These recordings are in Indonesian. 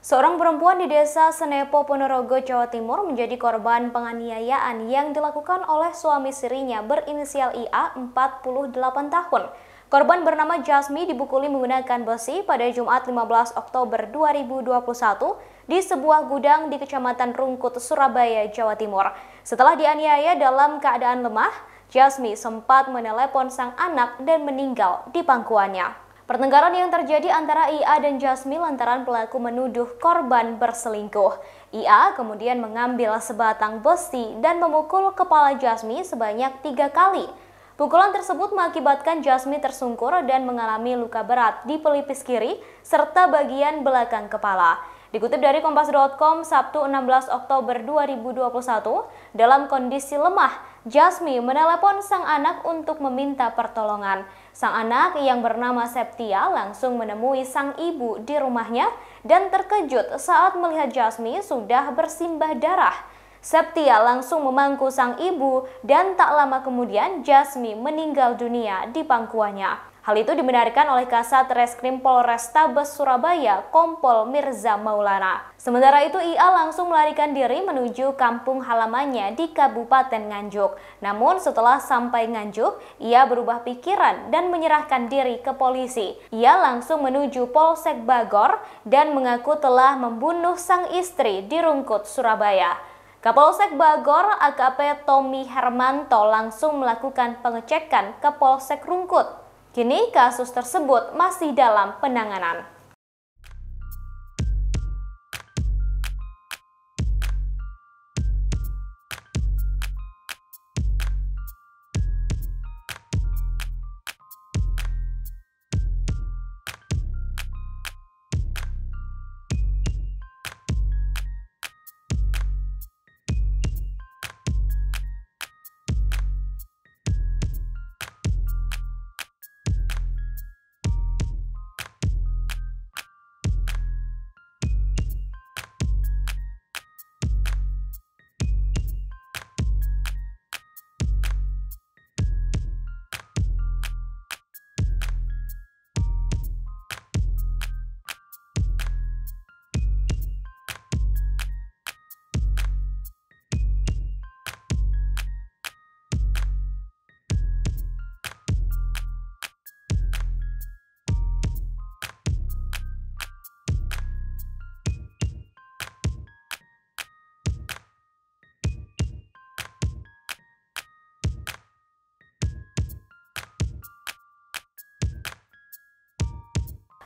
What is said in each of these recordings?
Seorang perempuan di desa Senepo, Ponorogo, Jawa Timur menjadi korban penganiayaan yang dilakukan oleh suami sirinya berinisial IA 48 tahun. Korban bernama Jasmi dibukuli menggunakan besi pada Jumat 15 Oktober 2021 di sebuah gudang di Kecamatan Rungkut, Surabaya, Jawa Timur. Setelah dianiaya dalam keadaan lemah, Jasmi sempat menelepon sang anak dan meninggal di pangkuannya. Pertengkaran yang terjadi antara Ia dan Jasmi lantaran pelaku menuduh korban berselingkuh. Ia kemudian mengambil sebatang besi dan memukul kepala Jasmi sebanyak tiga kali. Pukulan tersebut mengakibatkan Jasmi tersungkur dan mengalami luka berat di pelipis kiri serta bagian belakang kepala. Dikutip dari Kompas.com Sabtu 16 Oktober 2021, dalam kondisi lemah, Jasmi menelepon sang anak untuk meminta pertolongan. Sang anak yang bernama Septia langsung menemui sang ibu di rumahnya dan terkejut saat melihat Jasmi sudah bersimbah darah. Septia langsung memangku sang ibu dan tak lama kemudian Jasmi meninggal dunia di pangkuannya. Hal itu dibenarkan oleh Kasat Reskrim Polrestabes Surabaya, Kompol Mirza Maulana. Sementara itu, ia langsung melarikan diri menuju kampung halamannya di Kabupaten Nganjuk. Namun setelah sampai Nganjuk, ia berubah pikiran dan menyerahkan diri ke polisi. Ia langsung menuju Polsek Bagor dan mengaku telah membunuh sang istri di Rungkut, Surabaya. Kapolsek Bagor AKP Tommy Hermanto langsung melakukan pengecekan ke Polsek Rungkut. Kini kasus tersebut masih dalam penanganan.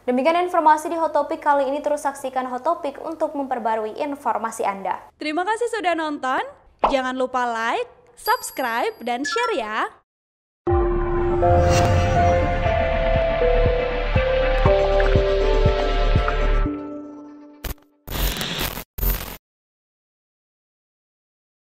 Demikian informasi di Hotopik kali ini terus saksikan Hotopik untuk memperbarui informasi Anda. Terima kasih sudah nonton. Jangan lupa like, subscribe, dan share ya.